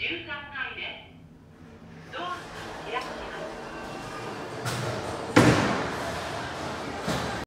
13